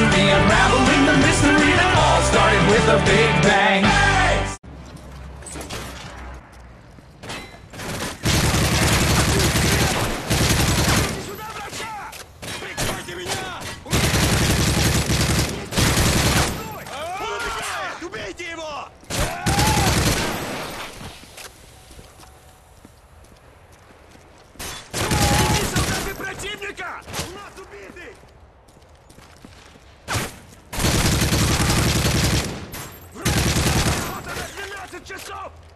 history, unraveling the mystery that all started with a big bang. Убейте его! Just so!